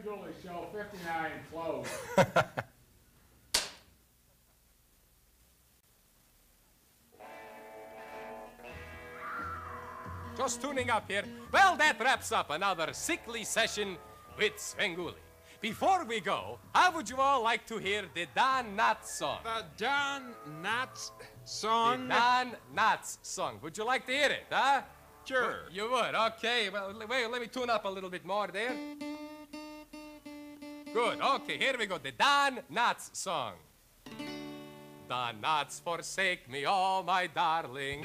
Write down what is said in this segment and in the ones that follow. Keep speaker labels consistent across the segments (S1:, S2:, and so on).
S1: Svengoolie Show 59 closed.
S2: Just tuning up here. Well, that wraps up another sickly session with Svengoolie. Before we go, how would you all like to hear the Don Knotts song?
S3: The Don Knotts
S2: The
S3: song?
S2: Don Knotts song. Would you like to hear it, huh?
S3: Sure.
S2: You would. Okay. Well, wait. Let me tune up a little bit more there. Good. Okay. Here we go. The Don Knotts song. Don Knotts forsake me, all my darling.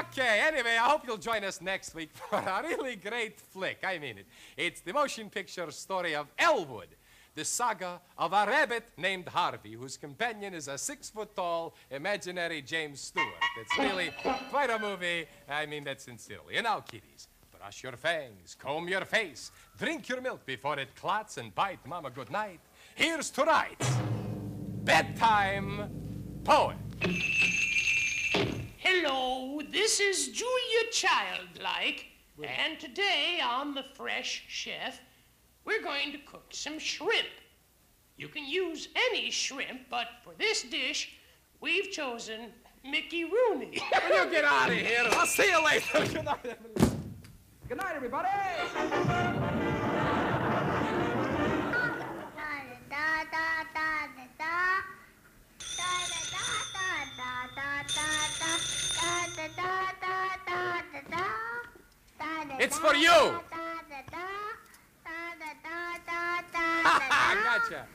S2: okay. Anyway, I hope you'll join us next week for a really great flick. I mean it. It's the motion picture story of Elwood. The saga of a rabbit named Harvey, whose companion is a six foot tall imaginary James Stewart. It's really quite a movie. I mean that sincerely. And now, kiddies, brush your fangs, comb your face, drink your milk before it clots, and bite Mama good night. Here's to tonight's bedtime poem.
S4: Hello, this is Julia Childlike, and today on The Fresh Chef, we're going to cook some shrimp. You can use any shrimp, but for this dish, we've chosen Mickey Rooney.
S2: Will you get out of here? I'll see you later. Good night, everybody.
S5: Good night, everybody.
S2: It's for you. gotcha.